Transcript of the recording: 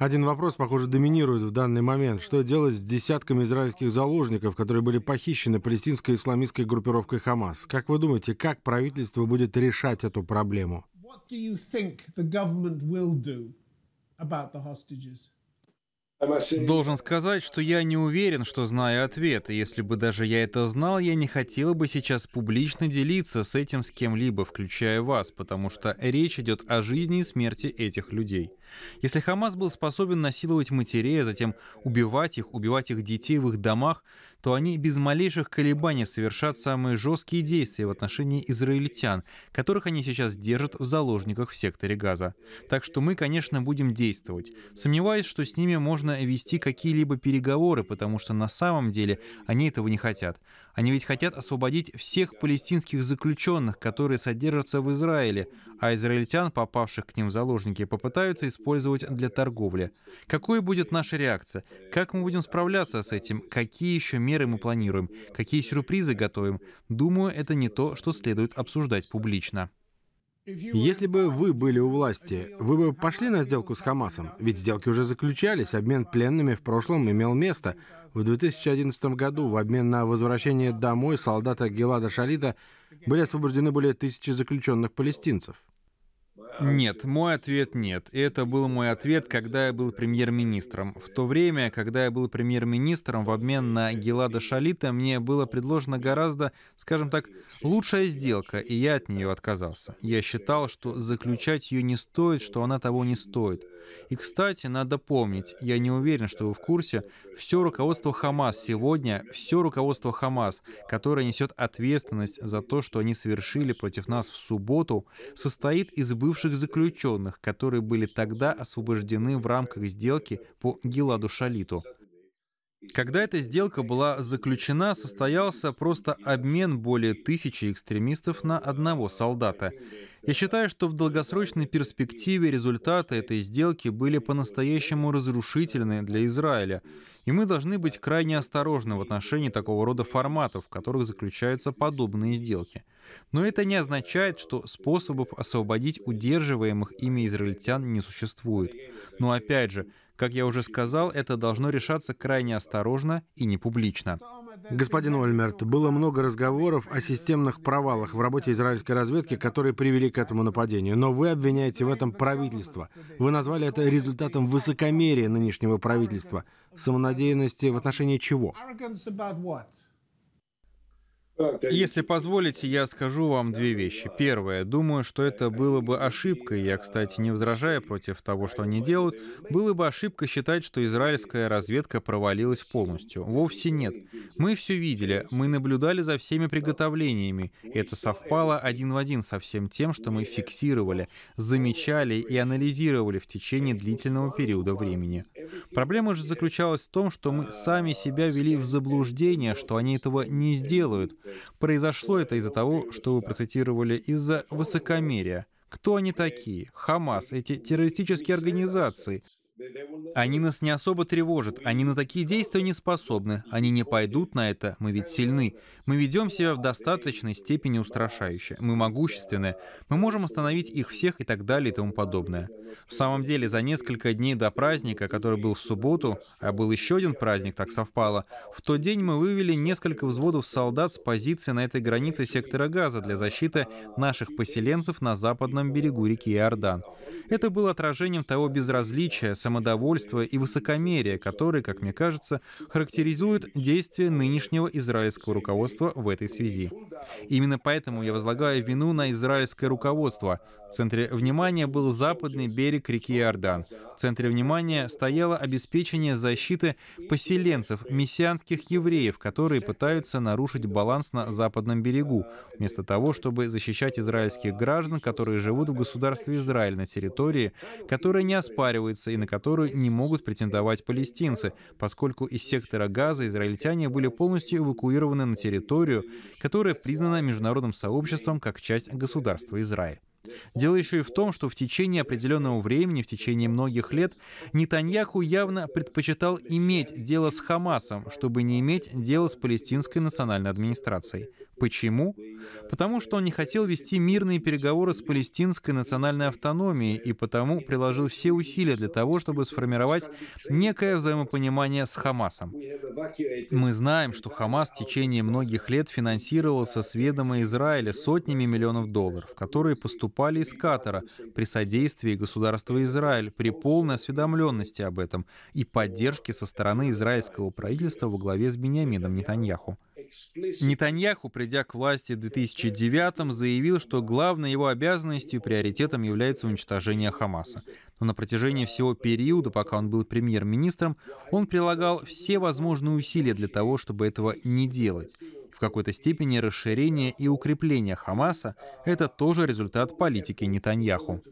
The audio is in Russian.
Один вопрос, похоже, доминирует в данный момент. Что делать с десятками израильских заложников, которые были похищены палестинской исламистской группировкой Хамас? Как вы думаете, как правительство будет решать эту проблему? Должен сказать, что я не уверен, что знаю ответ, если бы даже я это знал, я не хотел бы сейчас публично делиться с этим с кем-либо, включая вас, потому что речь идет о жизни и смерти этих людей. Если Хамас был способен насиловать матерей, а затем убивать их, убивать их детей в их домах, то они без малейших колебаний совершат самые жесткие действия в отношении израильтян, которых они сейчас держат в заложниках в секторе Газа. Так что мы, конечно, будем действовать. Сомневаюсь, что с ними можно вести какие-либо переговоры, потому что на самом деле они этого не хотят. Они ведь хотят освободить всех палестинских заключенных, которые содержатся в Израиле, а израильтян, попавших к ним в заложники, попытаются использовать для торговли. Какой будет наша реакция? Как мы будем справляться с этим? Какие еще меры мы планируем? Какие сюрпризы готовим? Думаю, это не то, что следует обсуждать публично. Если бы вы были у власти, вы бы пошли на сделку с Хамасом? Ведь сделки уже заключались, обмен пленными в прошлом имел место. В 2011 году в обмен на возвращение домой солдата Гелада Шалита были освобождены более тысячи заключенных палестинцев. Нет, мой ответ нет. И это был мой ответ, когда я был премьер-министром. В то время, когда я был премьер-министром, в обмен на Гелада Шалита мне было предложено гораздо, скажем так, лучшая сделка, и я от нее отказался. Я считал, что заключать ее не стоит, что она того не стоит. И, кстати, надо помнить, я не уверен, что вы в курсе, все руководство Хамас сегодня, все руководство Хамас, которое несет ответственность за то, что они совершили против нас в субботу, состоит из бывших заключенных, которые были тогда освобождены в рамках сделки по Гиладу Шалиту. Когда эта сделка была заключена, состоялся просто обмен более тысячи экстремистов на одного солдата. Я считаю, что в долгосрочной перспективе результаты этой сделки были по-настоящему разрушительны для Израиля, и мы должны быть крайне осторожны в отношении такого рода форматов, в которых заключаются подобные сделки. Но это не означает, что способов освободить удерживаемых ими израильтян не существует. Но опять же, как я уже сказал, это должно решаться крайне осторожно и не публично. Господин Ольмерт, было много разговоров о системных провалах в работе израильской разведки, которые привели к этому нападению. Но вы обвиняете в этом правительство. Вы назвали это результатом высокомерия нынешнего правительства. Самонадеянности в отношении чего? Если позволите, я скажу вам две вещи. Первое. Думаю, что это было бы ошибкой, я, кстати, не возражаю против того, что они делают, было бы ошибкой считать, что израильская разведка провалилась полностью. Вовсе нет. Мы все видели, мы наблюдали за всеми приготовлениями. Это совпало один в один со всем тем, что мы фиксировали, замечали и анализировали в течение длительного периода времени. Проблема же заключалась в том, что мы сами себя вели в заблуждение, что они этого не сделают, Произошло это из-за того, что вы процитировали, из-за высокомерия. Кто они такие? Хамас, эти террористические организации. Они нас не особо тревожат, они на такие действия не способны, они не пойдут на это, мы ведь сильны. Мы ведем себя в достаточной степени устрашающе, мы могущественны, мы можем остановить их всех и так далее и тому подобное. В самом деле, за несколько дней до праздника, который был в субботу, а был еще один праздник, так совпало, в тот день мы вывели несколько взводов солдат с позиции на этой границе сектора Газа для защиты наших поселенцев на западном берегу реки Иордан. Это было отражением того безразличия, самодовольства и высокомерия, которые, как мне кажется, характеризуют действия нынешнего израильского руководства в этой связи. Именно поэтому я возлагаю вину на израильское руководство, в центре внимания был западный берег реки Иордан. В центре внимания стояло обеспечение защиты поселенцев, мессианских евреев, которые пытаются нарушить баланс на западном берегу, вместо того, чтобы защищать израильских граждан, которые живут в государстве Израиль на территории, которая не оспаривается и на которую не могут претендовать палестинцы, поскольку из сектора Газа израильтяне были полностью эвакуированы на территорию, которая признана международным сообществом как часть государства Израиль. Дело еще и в том, что в течение определенного времени, в течение многих лет, Нетаньяху явно предпочитал иметь дело с Хамасом, чтобы не иметь дело с палестинской национальной администрацией. Почему? Потому что он не хотел вести мирные переговоры с палестинской национальной автономией и потому приложил все усилия для того, чтобы сформировать некое взаимопонимание с Хамасом. Мы знаем, что Хамас в течение многих лет финансировался с ведома Израиля сотнями миллионов долларов, которые поступали из Катара при содействии государства Израиль, при полной осведомленности об этом и поддержке со стороны израильского правительства во главе с Бениамином Нетаньяху. Нетаньяху, придя к власти в 2009 заявил, что главной его обязанностью и приоритетом является уничтожение Хамаса. Но на протяжении всего периода, пока он был премьер-министром, он прилагал все возможные усилия для того, чтобы этого не делать. В какой-то степени расширение и укрепление Хамаса — это тоже результат политики Нетаньяху.